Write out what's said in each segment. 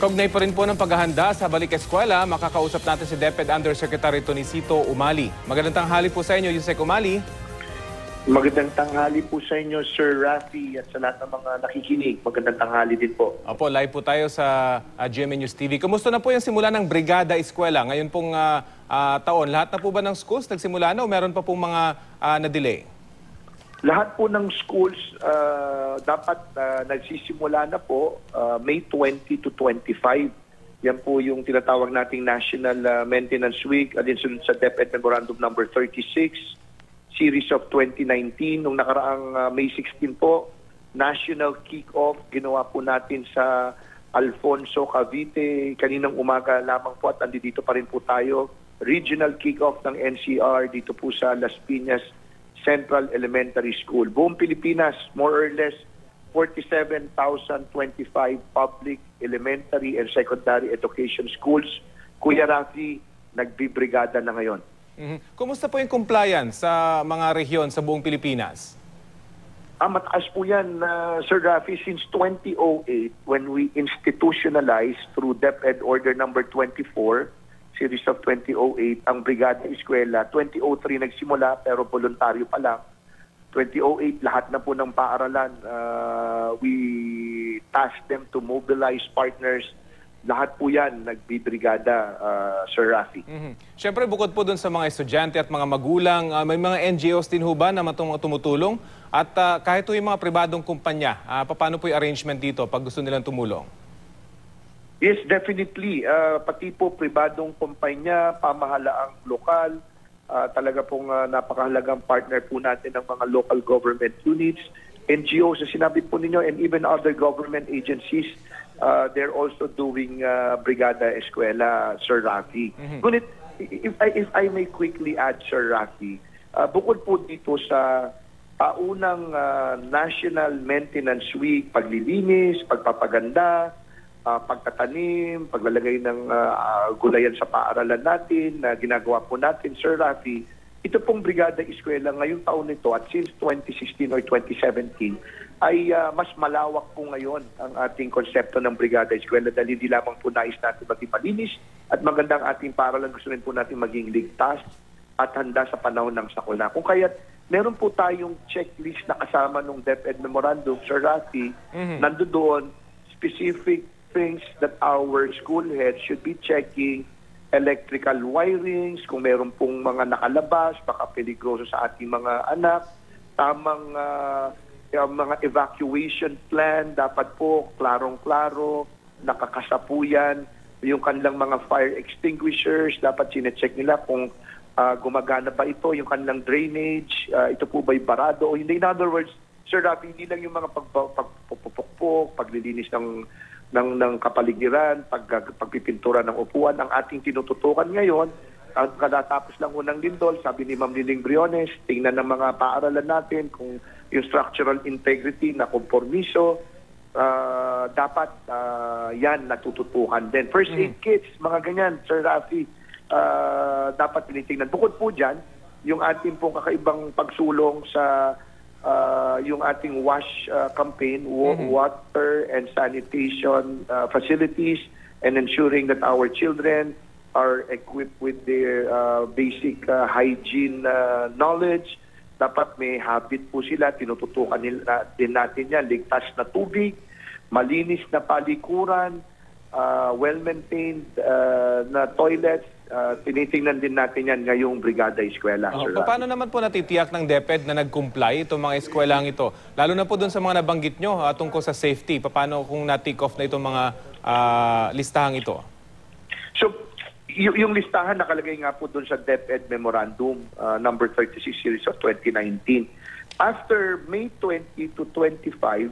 Kaugnay pa rin po ng paghahanda sa balik eskwela, makakausap natin si DepEd Undersecretary Tonisito Umali. Magandang tanghali po sa inyo, Yusek Umali. Magandang tanghali po sa inyo, Sir Rafi, at sa lahat ng mga nakikinig. Magandang tanghali din po. Opo, live po tayo sa uh, GMA News TV. Kumusta na po yung simula ng Brigada Eskwela? Ngayon pong ah, ah, taon, lahat na po ba ng schools nagsimula na o meron pa pong mga ah, na-delay? Lahat po ng schools ah, dapat ah, nagsisimula na po ah, May 20 to 25. Yan po yung tinatawag nating National ah, Maintenance Week alinsunod sa DepEd Memorandum Number 36 series of 2019 nung nakaraang ah, May 16 po national kick-off ginawa po natin sa Alfonso Cavite. Kaninang umaga lamang po at andito pa rin po tayo. Regional kick-off ng NCR dito po sa Las Piñas Central Elementary School. Buong Pilipinas, more or less 47,025 public elementary and secondary education schools. Kuya Rafi, nagbibrigada na ngayon. Mhm. Kumusta po yung compliance sa mga rehiyon sa buong Pilipinas? Ah, mataas po yan, uh, Sir Rafi, since 2008 when we institutionalized through DepEd Order number 24, series of 2008, ang Brigada Eskwela. 2003 nagsimula pero voluntaryo pa lang. 2008, lahat na po ng paaralan, uh, we tasked them to mobilize partners. Lahat po yan nagbibrigada, uh, Sir Rafi. Mhm. Siyempre, bukod po dun sa mga estudyante at mga magulang, ah, may mga NGOs din ho ba na tumutulong? At ah, kahit po yung mga pribadong kumpanya, ah, paano po yung arrangement dito pag gusto nilang tumulong? Yes, definitely. Uh, pati po pribadong kumpanya, pamahalaang lokal, uh, talaga pong uh, napakahalagang partner po natin ng mga local government units, NGOs na sinabi po ninyo, and even other government agencies, uh, they're also doing uh, Brigada Eskwela, Sir Rafi. Ngunit, if I, if I may quickly add, Sir Rafi, uh, bukod po dito sa paunang uh, National Maintenance Week, paglilinis, pagpapaganda, ah, pagtatanim, paglalagay ng ah, gulayan sa paaralan natin na ginagawa po natin, Sir Rafi, ito pong Brigada Eskwela ngayong taon nito at since 2016 or 2017 ay ah, mas malawak po ngayon ang ating konsepto ng Brigada Eskwela dahil hindi lamang po nais natin maging malinis at magandang ating paaralan gusto rin po natin maging ligtas at handa sa panahon ng sakuna. Kung kaya meron po tayong checklist na kasama ng DepEd Memorandum, Sir Rafi, nandoon specific things that our school head should be checking. Electrical wirings, kung meron pong mga nakalabas, baka peligroso sa ating mga anak, tamang ah, yung mga evacuation plan, dapat po klarong-klaro, nakakasapuyan, yung kanilang mga fire extinguishers, dapat sinecheck nila kung ah, gumagana ba ito, yung kanilang drainage, ah, ito po ba'y barado o hindi. In other words, Sir Rafi, hindi lang yung mga pagpupukpok, paglilinis ng ng ng kapaligiran, pag, pagpipintura ng upuan, ang ating tinututukan ngayon, at kadatapos lang unang lindol, sabi ni Ma'am Liling Briones, tingnan ng mga paaralan natin kung yung structural integrity na kompormiso, ah, dapat ah, yan natututukan din. First aid kits, mga ganyan, Sir Rafi, ah, dapat tinitingnan. Bukod po dyan, yung ating pong kakaibang pagsulong sa ah, yung ating wash ah, campaign, wa- water and sanitation ah, facilities, and ensuring that our children are equipped with their ah, basic ah, hygiene ah, knowledge. Dapat may habit po sila, tinututukan nila, din natin yan, ligtas na tubig, malinis na palikuran, ah, well-maintained ah, na toilets, ah, tinitingnan din natin yan ngayong Brigada Eskwela. Oh, pa- paano naman po natitiyak ng DepEd na nag-comply itong mga eskwelahan ito? Lalo na po doon sa mga nabanggit nyo ah, tungkol sa safety. Paano kung na-take off na itong mga ah, listahang ito? So, yung listahan nakalagay nga po doon sa DepEd Memorandum uh, number 36 series of 2019. After May 20 to 25,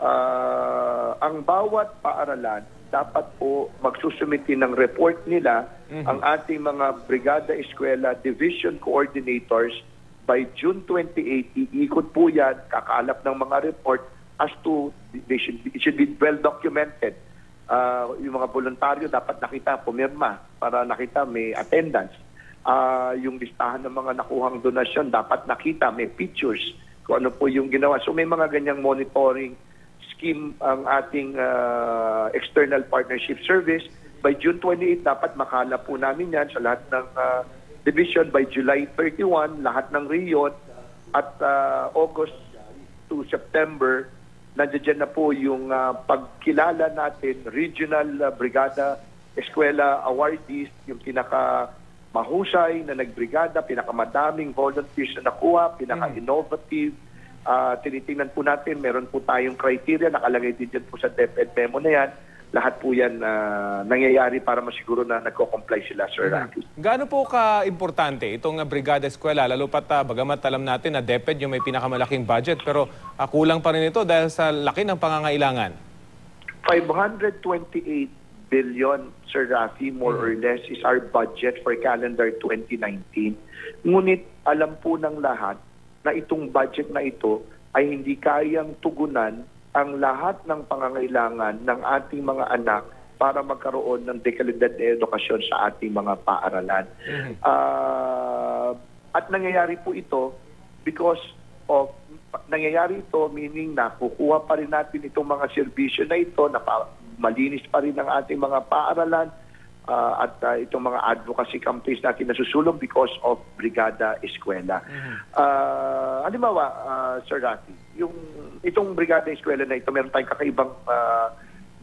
uh, ang bawat paaralan dapat po magsusumiti ng report nila ang ating mga Brigada Eskwela Division Coordinators by June 28, iikot po yan, kakalap ng mga report as to, they should, it should be well documented. Ah, yung mga voluntaryo dapat nakita, pumirma para nakita may attendance. Ah, yung listahan ng mga nakuhang donasyon dapat nakita, may pictures kung ano po yung ginawa. So may mga ganyang monitoring scheme ang ating ah, external partnership service. By June 28, dapat makala po namin yan sa lahat ng ah, division. By July 31, lahat ng region. At ah, August to September, nandiyan na po yung ah, pagkilala natin, regional ah, brigada, eskwela awardees, yung pinaka mahusay na nagbrigada, pinakamadaming volunteers na nakuha, pinaka-innovative. Ah, tinitingnan po natin, meron po tayong criteria, nakalagay din dyan po sa DepEd memo na yan. Lahat po yan ah, nangyayari para masiguro na nagko-comply sila, Sir Rafi. Gaano po ka-importante itong uh, Brigada Eskwela? Lalo pat uh, bagamat alam natin na DepEd yung may pinakamalaking budget pero uh, kulang pa rin ito dahil sa laki ng pangangailangan. 528 billion, Sir Rafi, more or less, is our budget for calendar 2019. Ngunit alam po ng lahat na itong budget na ito ay hindi kayang tugunan ang lahat ng pangangailangan ng ating mga anak para magkaroon ng dekalidad na edukasyon sa ating mga paaralan. Ah, at nangyayari po ito because of nangyayari ito meaning na kukuha pa rin natin itong mga serbisyo na ito na pa- malinis pa rin ang ating mga paaralan ah, at ah, itong mga advocacy campaigns natin nasusulong because of Brigada Eskwela. Ah, halimbawa, ah, Sir Rafi, yung itong Brigada Eskwela na ito, meron tayong kakaibang ah,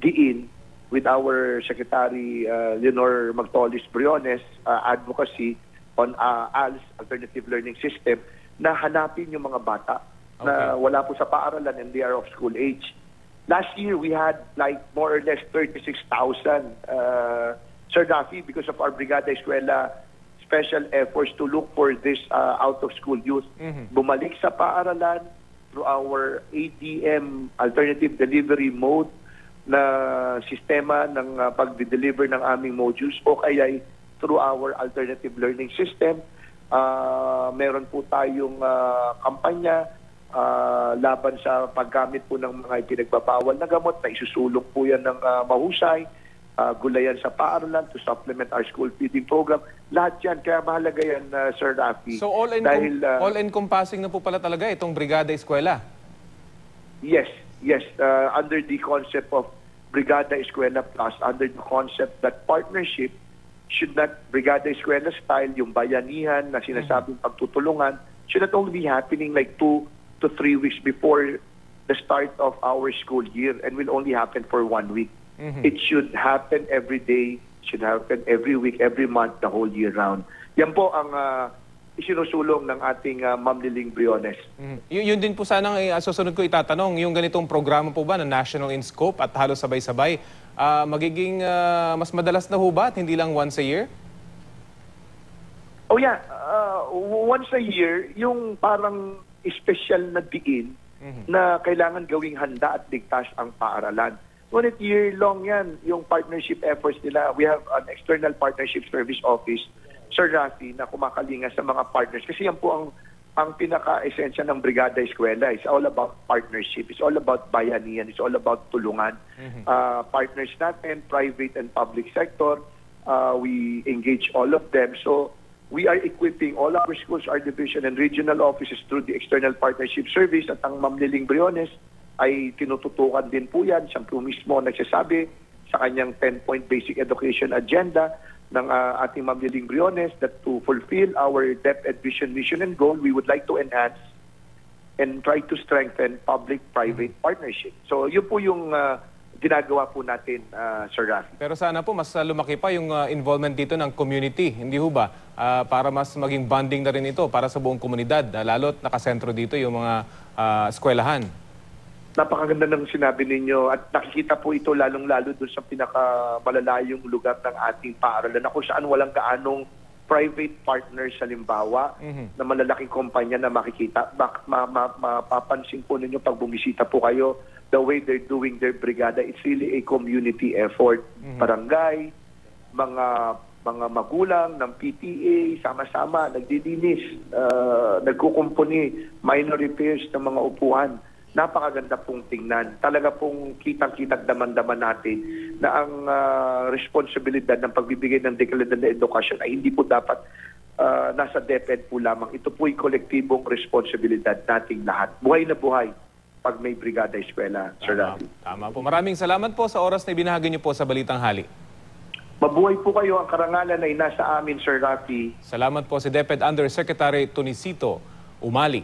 diin with our Secretary uh, Leonor Magtolis Briones, uh, advocacy on uh, ALS, Alternative Learning System, na hanapin yung mga bata na wala po sa paaralan and they are of school age. Last year, we had like more or less 36,000 uh, Sir Rafi, because of our Brigada Eskwela special efforts to look for this uh, out-of-school youth. Bumalik sa paaralan through our ADM, Alternative Delivery Mode, na sistema ng uh, pag-deliver ng aming modules o kaya ay through our alternative learning system. Ah, meron po tayong ah, kampanya ah, laban sa paggamit po ng mga ipinagbabawal na gamot na isusulong po yan ng ah, mahusay, ah, gulayan sa paaralan to supplement our school feeding program. Lahat yan, kaya mahalaga yan, ah, Sir Rafi. So all, Dahil, ah, all-encompassing na po pala talaga itong Brigada Eskwela. Yes, yes. Uh, under the concept of Brigada Eskwela Plus, under the concept that partnership should not, Brigada Eskwela style, yung bayanihan na sinasabing pagtutulungan, should not only be happening like two to three weeks before the start of our school year and will only happen for one week. It should happen every day, should happen every week, every month, the whole year round. Yan po ang uh, isinusulong ng ating uh, Ma'am Liling Briones. Mhm. Y- yun din po sanang eh, susunod ko itatanong, yung ganitong programa po ba na national in scope at halos sabay-sabay, ah, magiging ah, mas madalas na ho ba at hindi lang once a year? Oh yeah, uh, once a year, yung parang special na diin na kailangan gawing handa at ligtas ang paaralan. Ngunit year-long yan, yung partnership efforts nila. We have an external partnership service office, Sir Rafi, na kumakalinga sa mga partners. Kasi yan po ang ang pinaka-esensya ng Brigada Eskwela. It's all about partnership. It's all about bayanihan. It's all about tulungan. Uh, partners natin, private and public sector, uh, we engage all of them. So we are equipping all our schools, our division and regional offices through the External Partnership Service at ang Ma'am Liling Briones ay tinututukan din po yan. Siya po mismo nagsasabi sa kanyang 10-point basic education agenda ng ah, ating Ma'am Briones that to fulfill our DepEd vision, mission and goal, we would like to enhance and try to strengthen public-private partnership. So yun po yung ah, ginagawa po natin, ah, Sir Rafi. Pero sana po mas lumaki pa yung ah, involvement dito ng community, hindi ho ba? Ah, para mas maging bonding na rin ito para sa buong komunidad, ah, lalo't nakasentro dito yung mga ah, eskwelahan. Napakaganda ng sinabi ninyo at nakikita po ito lalong-lalo doon sa pinakamalalayong lugar ng ating paaralan na kung saan walang gaanong private partners sa limbawa na malalaking kumpanya na makikita. Bak, ma, ma, mapapansin po ninyo pag bumisita po kayo the way they're doing their brigada. It's really a community effort. Barangay, mga mga magulang ng PTA, sama-sama, nagdidinis, uh, nagkukumpuni, minor repairs ng mga upuan. Napakaganda pong tingnan. Talaga pong kitang-kitang daman-daman natin na ang ah, responsibilidad ng pagbibigay ng dekalidad na edukasyon ay hindi po dapat ah, nasa DepEd po lamang. Ito po ay kolektibong responsibilidad nating lahat. Buhay na buhay pag may brigada eskwela, Sir Rafi. tama po. Maraming salamat po sa oras na ibinahagi niyo po sa Balitang Hali. Mabuhay po kayo. Ang karangalan ay nasa amin, Sir Rafi. Salamat po si DepEd Undersecretary Tunisito Umali.